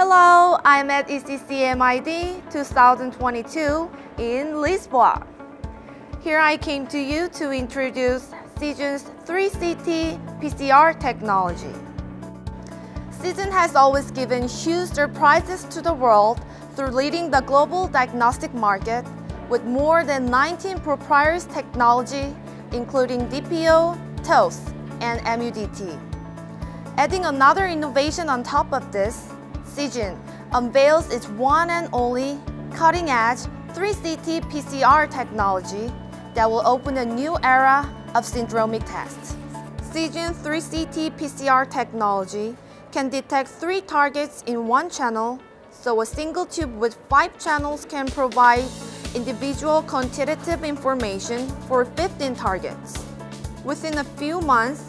Hello, I'm at ECCMID 2022 in Lisboa. Here I came to you to introduce Seegene's 3CT PCR technology. Seegene has always given huge surprises to the world through leading the global diagnostic market with more than 19 proprietary technology, including DPO, TOCE, and MuDT. Adding another innovation on top of this, Seegene unveils its one and only cutting-edge 3CT PCR technology that will open a new era of syndromic tests. Seegene 3CT PCR technology can detect three targets in one channel, so a single tube with five channels can provide individual quantitative information for 15 targets. Within a few months,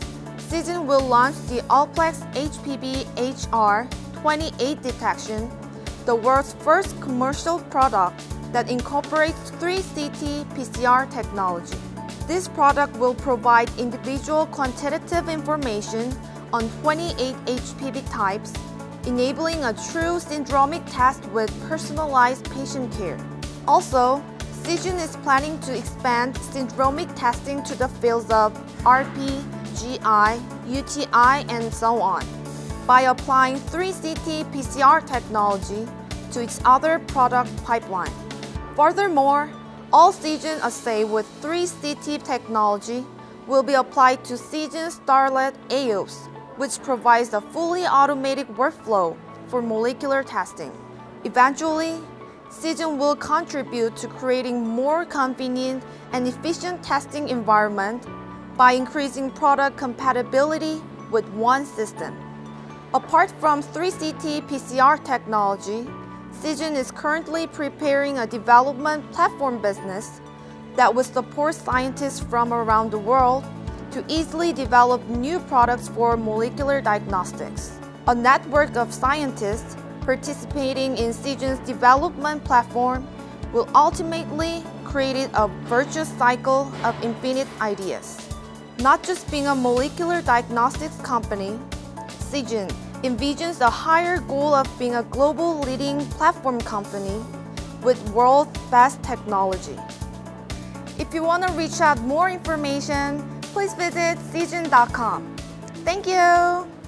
Seegene will launch the Allplex HPV HR 28 detection, the world's first commercial product that incorporates 3CT PCR technology. This product will provide individual quantitative information on 28 HPV types, enabling a true syndromic test with personalized patient care. Also, Seegene is planning to expand syndromic testing to the fields of RP, GI, UTI, and so on by applying 3CT PCR technology to its other product pipeline. Furthermore, all Seegene assay with 3CT technology will be applied to Seegene STARlet AIOS, which provides a fully automated workflow for molecular testing. Eventually, Seegene will contribute to creating more convenient and efficient testing environment by increasing product compatibility with one system. Apart from 3CT PCR technology, Seegene is currently preparing a development platform business that will support scientists from around the world to easily develop new products for molecular diagnostics. A network of scientists participating in Seegene's development platform will ultimately create a virtuous cycle of infinite ideas. Not just being a molecular diagnostics company, Seegene envisions a higher goal of being a global leading platform company with world's best technology. If you want to reach out more information, please visit Seegene.com. Thank you!